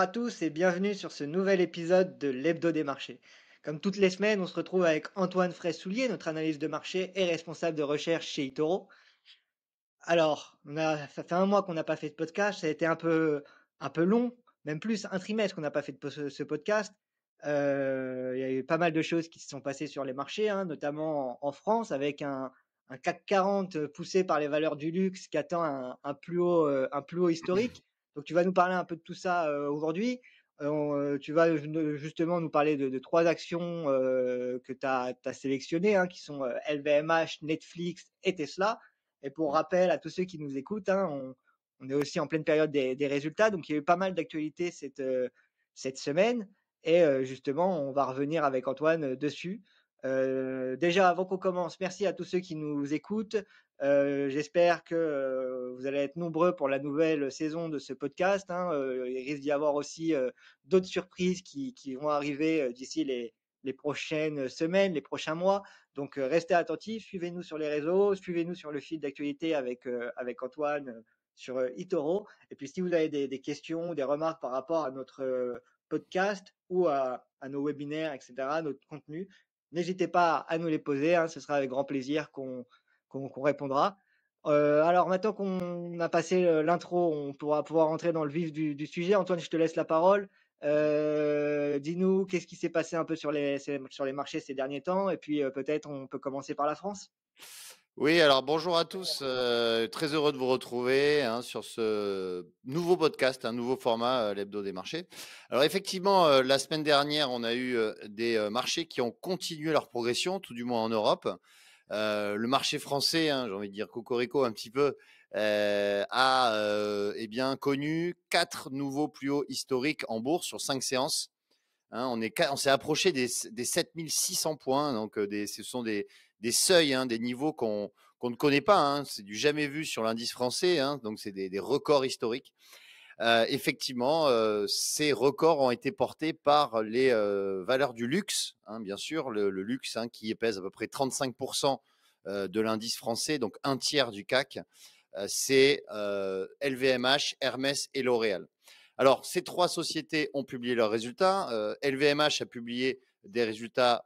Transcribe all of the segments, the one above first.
à tous et bienvenue sur ce nouvel épisode de l'Hebdo des marchés. Comme toutes les semaines, on se retrouve avec Antoine Fraissoulier, notre analyste de marché et responsable de recherche chez Itoro. Alors, ça fait un mois qu'on n'a pas fait de podcast, ça a été un peu, un peu long, même plus un trimestre qu'on n'a pas fait de ce, podcast. Euh, il y a eu pas mal de choses qui se sont passées sur les marchés, hein, notamment en, France, avec un, CAC 40 poussé par les valeurs du luxe qui attend un, un plus, haut, euh, un plus haut historique. Donc tu vas nous parler un peu de tout ça euh, aujourd'hui. Euh, tu vas justement nous parler de, trois actions que tu as, sélectionnées, hein, qui sont LVMH, Netflix et Tesla. Et pour rappel à tous ceux qui nous écoutent, hein, on, on, est aussi en pleine période des, des, résultats, donc il y a eu pas mal d'actualités cette, cette semaine. Et justement, on va revenir avec Antoine dessus. Euh, déjà, avant qu'on commence, merci à tous ceux qui nous écoutent. Euh, J'espère que euh, vous allez être nombreux pour la nouvelle saison de ce podcast. Hein. Euh, il risque d'y avoir aussi d'autres surprises qui, vont arriver d'ici les, prochaines semaines, les prochains mois. Donc, restez attentifs, suivez-nous sur les réseaux, suivez-nous sur le fil d'actualité avec, Antoine sur Itoro. Et puis, si vous avez des, questions, des remarques par rapport à notre podcast ou à, à nos webinaires, etc., notre contenu, N'hésitez pas à nous les poser, hein, ce sera avec grand plaisir qu'on répondra. Euh, alors maintenant qu'on a passé l'intro, on pourra pouvoir entrer dans le vif du, sujet. Antoine, je te laisse la parole. Dis-nous qu'est-ce qui s'est passé un peu sur les, sur les marchés ces derniers temps, et puis peut-être on peut commencer par la France. Oui, alors bonjour à tous. très heureux de vous retrouver hein, sur ce nouveau podcast, un nouveau format, l'hebdo des marchés. Alors effectivement, la semaine dernière, on a eu des marchés qui ont continué leur progression, tout du moins en Europe. Le marché français, hein, j'ai envie de dire cocorico un petit peu, a eh bien connu quatre nouveaux plus hauts historiques en bourse sur cinq séances. Hein, on est, on s'est approché des, des 7600 points, donc ce sont des, des seuils, hein, des niveaux qu'on qu'on ne connaît pas. C'est du jamais vu sur l'indice français, donc c'est des, des, records historiques. Euh, effectivement, euh, ces records ont été portés par les euh, valeurs du luxe, hein, bien sûr, le, luxe hein, qui pèse à peu près 35% euh, de l'indice français, donc un tiers du CAC. C'est LVMH, Hermès et L'Oréal. Alors, ces trois sociétés ont publié leurs résultats. LVMH a publié des résultats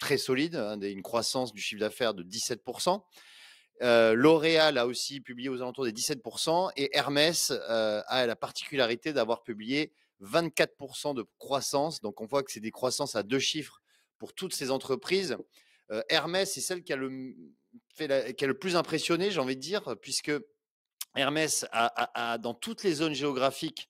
très solide, hein, une croissance du chiffre d'affaires de 17%. L'Oréal a aussi publié aux alentours des 17% et Hermès a la particularité d'avoir publié 24% de croissance. Donc on voit que c'est des croissances à deux chiffres pour toutes ces entreprises. Hermès est celle qui a le, plus impressionné, j'ai envie de dire, puisque Hermès a, dans toutes les zones géographiques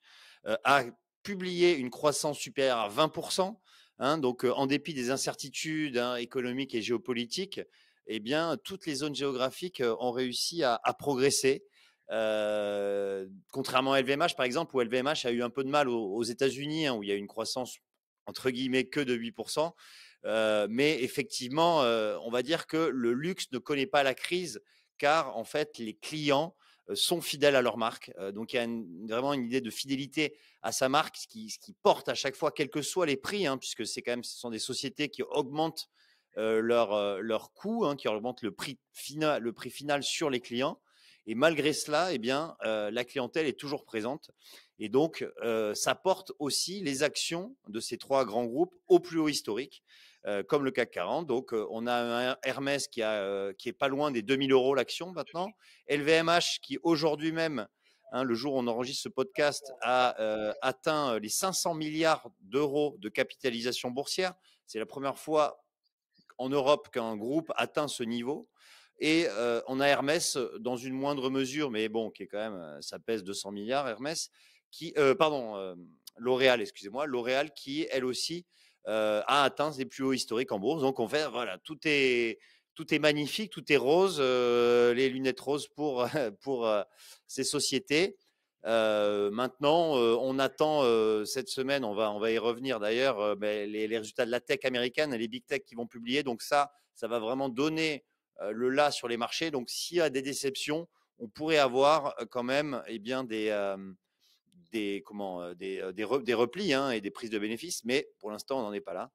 a publié une croissance supérieure à 20%. Hein, donc, en dépit des incertitudes hein, économiques et géopolitiques, eh bien, toutes les zones géographiques ont réussi à, progresser. Contrairement à LVMH, par exemple, où LVMH a eu un peu de mal aux, États-Unis, hein, où il y a une croissance entre guillemets que de 8%. Euh, mais effectivement, on va dire que le luxe ne connaît pas la crise, car en fait, les clients sont fidèles à leur marque. Donc il y a vraiment une idée de fidélité à sa marque, ce qui, porte à chaque fois, quels que soient les prix, hein, puisque quand même, ce sont des sociétés qui augmentent leur euh, leur coût, hein, qui augmentent le prix final, le prix final sur les clients. Et malgré cela, eh bien, euh, la clientèle est toujours présente. Et donc, euh, ça porte aussi les actions de ces trois grands groupes au plus haut historique. Euh, comme le CAC 40. Donc, euh, on a un Hermès qui, a, euh, qui est pas loin des 2000 euros l'action maintenant. LVMH qui aujourd'hui même, hein, le jour où on enregistre ce podcast, a atteint les 500 milliards d'euros de capitalisation boursière. C'est la première fois en Europe qu'un groupe atteint ce niveau. Et euh, on a Hermès dans une moindre mesure, mais bon, qui est quand même, ça pèse 200 milliards, Hermès, qui, euh, pardon, euh, L'Oréal, excusez-moi, L'Oréal qui, elle aussi, euh, a atteint des plus hauts historiques en bourse. Donc, on fait, voilà, tout est, tout est magnifique, tout est rose, euh, les lunettes roses pour, pour euh, ces sociétés. Euh, maintenant, euh, on attend euh, cette semaine, on va, on va y revenir d'ailleurs, les, les, résultats de la tech américaine et les big tech qui vont publier. Donc ça, ça va vraiment donner le là sur les marchés. Donc s'il y a des déceptions, on pourrait avoir quand même, eh bien des des comment des, des replis hein, et des prises de bénéfices, mais pour l'instant on n'en est pas là.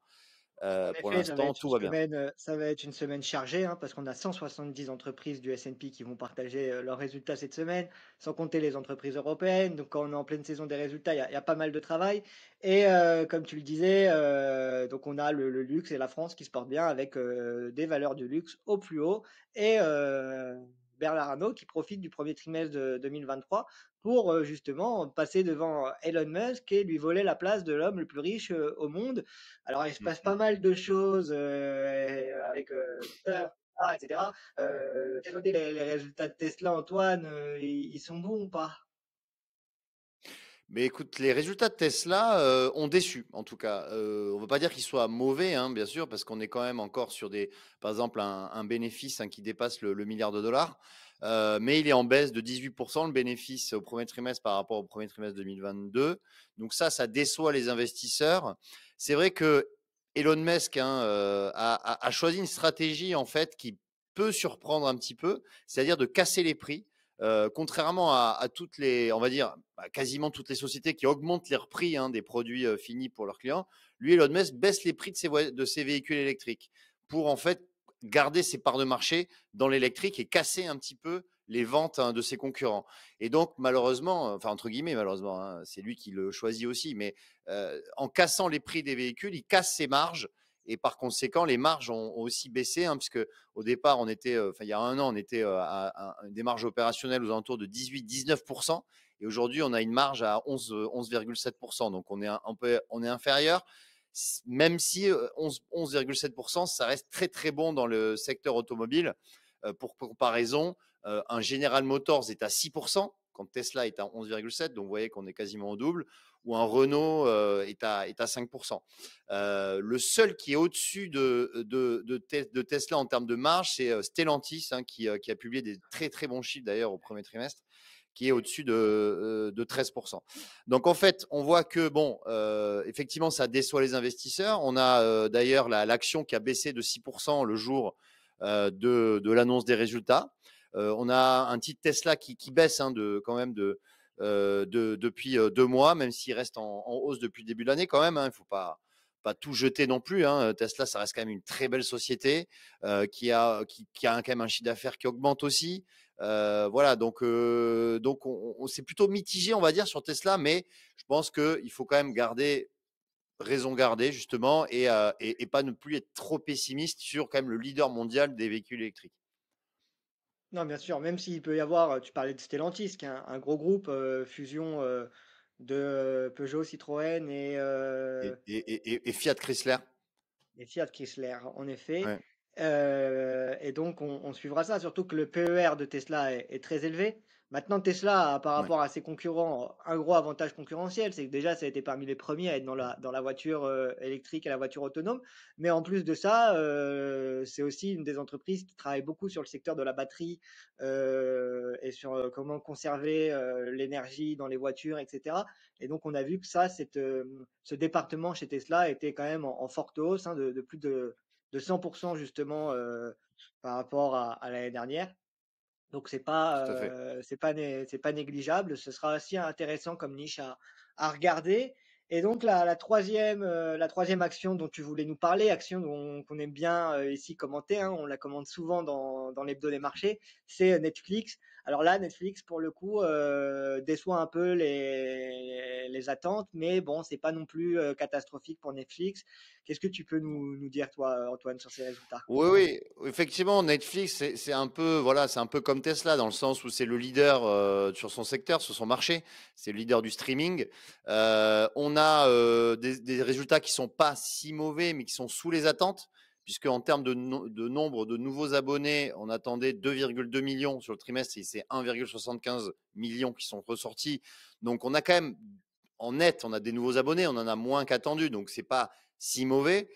Pour effet, l'instant, tout va bien. semaine, ça va être une semaine chargée, hein, parce qu'on a 170 entreprises du S&P qui vont partager, leurs résultats cette semaine, sans compter les entreprises européennes. Donc quand on est en pleine saison des résultats, il y a il y a pas mal de travail et comme tu le disais, donc on a le le luxe et la France qui se portent bien avec, des valeurs du luxe au plus haut et Bernard Arnault qui profite du premier trimestre de 2023 pour, heu, justement passer devant Elon Musk et lui voler la place de l'homme le plus riche, heu, au monde. Alors, il se passe Mmh pas mal de choses euh, avec euh, ah, etc. Euh, les, les résultats de Tesla, Antoine, euh, ils sont bons ou pas? Mais écoute, les résultats de Tesla euh, ont déçu, en tout cas. Euh, on ne veut pas dire qu'ils soient mauvais, hein, bien sûr, parce qu'on est quand même encore sur des, par exemple, un, bénéfice hein, qui dépasse le, milliard de dollars. Euh, mais il est en baisse de 18% le bénéfice au premier trimestre par rapport au premier trimestre 2022. Donc ça, ça déçoit les investisseurs. C'est vrai que Elon Musk hein, a, a, a choisi une stratégie en fait qui peut surprendre un petit peu, c'est-à-dire de casser les prix. Contrairement à, toutes les, on va dire, bah, quasiment toutes les sociétés qui augmentent leurs prix hein, des produits finis pour leurs clients, lui, Elon Musk baisse les prix de ses, véhicules électriques pour en fait garder ses parts de marché dans l'électrique et casser un petit peu les ventes hein, de ses concurrents. Et donc, malheureusement, enfin entre guillemets, malheureusement, hein, c'est lui qui le choisit aussi, mais en cassant les prix des véhicules, il casse ses marges et par conséquent, les marges ont, aussi baissé, hein, puisque au départ, on était, euh, il y a un an, on était euh, à, des marges opérationnelles aux alentours de 18-19%, et aujourd'hui, on a une marge à 11,7%. Donc, on est un, est inférieur, même si 11,7%, ça reste très très bon dans le secteur automobile. Euh, pour comparaison, euh, un General Motors est à 6%, quand Tesla est à 11,7%, donc vous voyez qu'on est quasiment au double, ou un Renault euh, est, à, est à 5%. Euh, le seul qui est au-dessus de, de, de, de, Tesla en termes de marge, c'est Stellantis, hein, qui, qui, a publié des très très bons chiffres d'ailleurs au premier trimestre qui est au-dessus de, de 13%. Donc en fait, on voit que bon, euh, effectivement, ça déçoit les investisseurs. On a euh, d'ailleurs l'action la, qui a baissé de 6% le jour euh, de, de l'annonce des résultats. Euh, on a un titre Tesla qui, qui baisse hein, de quand même de, euh, de depuis deux mois, même s'il reste en, hausse depuis le début de l'année quand même. Hein, il ne faut pas pas tout jeter non plus. Hein. Tesla, ça reste quand même une très belle société euh, qui a qui, a quand même un chiffre d'affaires qui augmente aussi. Euh, voilà, donc euh, donc on, c'est plutôt mitigé, on va dire, sur Tesla, mais je pense que il faut quand même garder raison garder justement et, euh, et, et, pas ne plus être trop pessimiste sur quand même le leader mondial des véhicules électriques. Non, bien sûr, même s'il peut y avoir, tu parlais de Stellantis, qui est un, un gros groupe euh, fusion euh, de Peugeot, Citroën et, euh... et, et, et, Fiat Chrysler. Et Fiat Chrysler, en effet. Ouais. Euh, et donc, on, on, suivra ça, surtout que le PER de Tesla est, est très élevé. Maintenant, Tesla a, par rapport ouais. à ses concurrents, un gros avantage concurrentiel, c'est que déjà, ça a été parmi les premiers à être dans la, dans la voiture euh, électrique et la voiture autonome. Mais en plus de ça, euh, c'est aussi une des entreprises qui travaille beaucoup sur le secteur de la batterie euh, et sur comment conserver euh, l'énergie dans les voitures, etc. Et donc, on a vu que ça, cette, ce département chez Tesla était quand même en, en forte hausse, hein, de, de, plus de, de 100% justement par rapport à, à l'année dernière. Donc c'est pas euh, c'est pas c'est pas négligeable. Ce sera aussi intéressant comme niche à, à regarder. Et donc la, la troisième euh, la troisième action dont tu voulais nous parler, action qu'on aime bien euh, ici commenter, hein, on la commande souvent dans, dans l'hebdo des marchés, c'est Netflix. Alors là, Netflix pour le coup euh, déçoit un peu les, attentes, mais bon, c'est pas non plus catastrophique pour Netflix. Qu'est-ce que tu peux nous, dire toi, Antoine, sur ces résultats? Oui, oui, effectivement, Netflix, c'est un peu voilà, c'est un peu comme Tesla dans le sens où c'est le leader euh, sur son secteur, sur son marché, c'est le leader du streaming. Euh, on a euh, des, des, résultats qui sont pas si mauvais, mais qui sont sous les attentes puisque en termes de, no de, nombre de nouveaux abonnés, on attendait 2,2 millions sur le trimestre et c'est 1,75 millions qui sont ressortis. Donc on a quand même en net, on a des nouveaux abonnés, on en a moins qu'attendu, donc c'est pas si mauvais.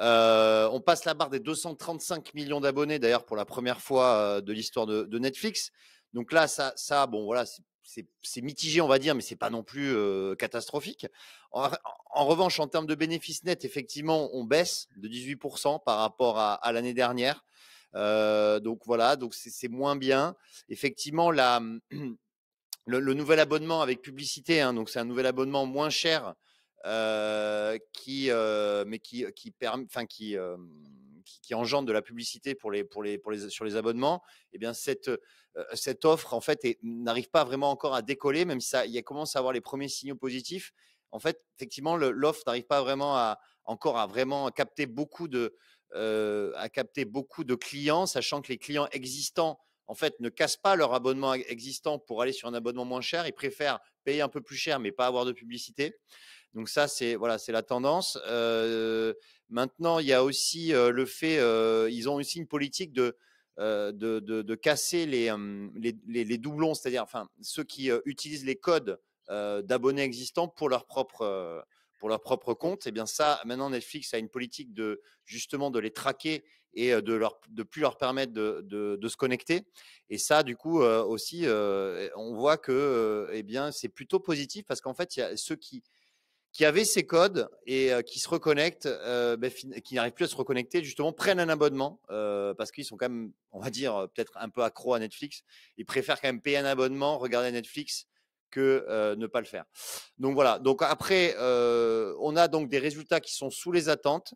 Euh, on passe la barre des 235 millions d'abonnés d'ailleurs pour la première fois euh, de l'histoire de, de, Netflix. Donc là, ça, ça bon voilà, c'est mitigé, on va dire, mais c'est pas non plus catastrophique. En, revanche, en termes de bénéfices nets, effectivement, on baisse de 18% par rapport à, l'année dernière. Donc voilà, donc c'est moins bien. Effectivement, la, le, nouvel abonnement avec publicité, hein, donc c'est un nouvel abonnement moins cher qui, mais qui, qui, enfin, qui, qui, engendre de la publicité pour les, pour les, pour les, sur les abonnements, eh bien cette, cette offre en fait n'arrive pas vraiment encore à décoller, même si ça, il commence à avoir les premiers signaux positifs. En fait, effectivement, l'offre n'arrive pas vraiment à encore à vraiment capter beaucoup de, à capter beaucoup de clients, sachant que les clients existants en fait, ne cassent pas leur abonnement existant pour aller sur un abonnement moins cher. Ils préfèrent payer un peu plus cher, mais pas avoir de publicité. Donc ça, c'est voilà, c'est la tendance. Euh, maintenant, il y a aussi euh, le fait, euh, ils ont aussi une politique de de, de, casser les, les, les, doublons, c'est-à-dire enfin ceux qui utilisent les codes d'abonnés existants pour leur propre pour leur propre compte. Et eh bien ça, maintenant Netflix a une politique de justement de les traquer et de leur de plus leur permettre de, de, de se connecter. Et ça, du coup aussi, on voit que eh bien c'est plutôt positif parce qu'en fait, il y a ceux qui qui avaient ces codes et qui se reconnectent, ben, qui n'arrivent plus à se reconnecter, justement, prennent un abonnement parce qu'ils sont quand même, on va dire, peut-être un peu accro à Netflix. Ils préfèrent quand même payer un abonnement, regarder Netflix que ne pas le faire. Donc voilà. Donc après, on a donc des résultats qui sont sous les attentes,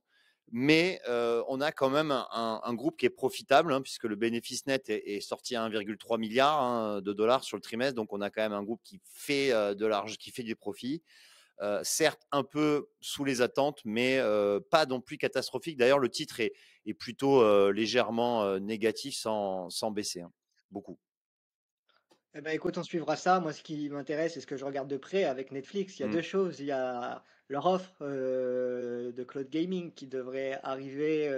mais on a quand même un, groupe qui est profitable hein, puisque le bénéfice net est, sorti à 1,3 milliard hein, de dollars sur le trimestre. Donc on a quand même un groupe qui fait de l'argent, qui fait du profit. certes un peu sous les attentes, mais pas non plus catastrophique. D'ailleurs, le titre est, plutôt légèrement négatif sans, baisser, hein. beaucoup. Eh ben, écoute, on suivra ça. Moi, ce qui m'intéresse et ce que je regarde de près avec Netflix, il y a Mmh. deux choses. Il y a leur offre de cloud gaming qui devrait arriver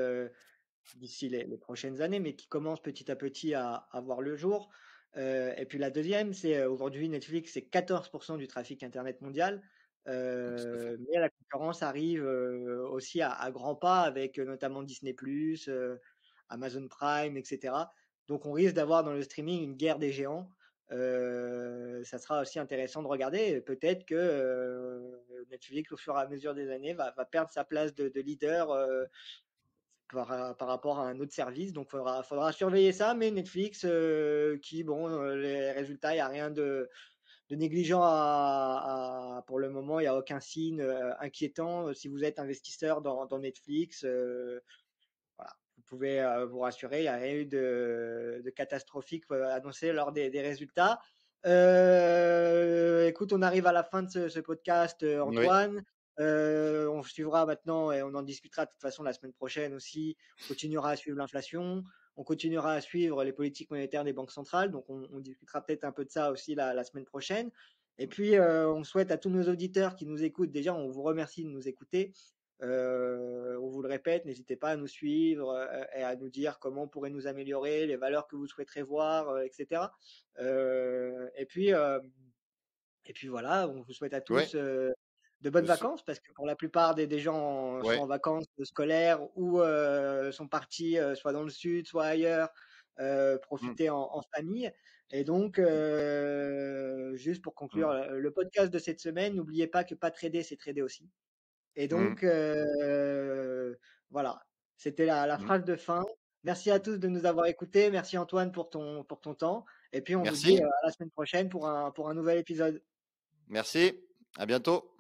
d'ici les, prochaines années, mais qui commence petit à petit à, à voir le jour. et puis la deuxième, c'est aujourd'hui Netflix, c'est 14% du trafic Internet mondial. Mais la concurrence arrive aussi à, à, grands pas avec notamment Disney+, Amazon Prime, etc. Donc on risque d'avoir dans le streaming une guerre des géants ça sera aussi intéressant de regarder. Peut-être que Netflix, au fur et à mesure des années, va, perdre sa place de, leader par, rapport à un autre service. Donc, il faudra, faudra surveiller ça. Mais Netflix, qui, bon, les résultats, il n'y a rien de, négligent à, pour le moment. Il n'y a aucun signe inquiétant. Si vous êtes investisseur dans, dans Netflix, vous pouvez euh, vous rassurer, il n'y a rien eu de, catastrophique euh, annoncé lors des, résultats. Euh, écoute, on arrive à la fin de ce, podcast, Antoine. on suivra maintenant et on en discutera de toute façon la semaine prochaine aussi. On continuera à suivre l'inflation. On continuera à suivre les politiques monétaires des banques centrales. Donc, on, discutera peut-être un peu de ça aussi la, semaine prochaine. Et puis, on souhaite à tous nos auditeurs qui nous écoutent, déjà, on vous remercie de nous écouter. Euh, on vous le répète, n'hésitez pas à nous suivre euh, et à nous dire comment on pourrait nous améliorer, les valeurs que vous souhaiterez voir, euh, etc. et puis, et puis voilà, on vous souhaite à tous de bonnes vacances parce que pour la plupart des, gens sont en vacances scolaires ou sont partis soit dans le sud, soit ailleurs, mmh. profiter en, famille. Et donc, juste pour conclure mmh. le podcast de cette semaine, n'oubliez pas que pas trader, c'est trader aussi. Et mmh. donc, voilà, c'était la, la mmh. phrase de fin. Merci à tous de nous avoir écoutés. Merci Antoine pour ton, pour ton temps. Et puis, on vous dit à la semaine prochaine pour un, pour un nouvel épisode. Merci. À bientôt.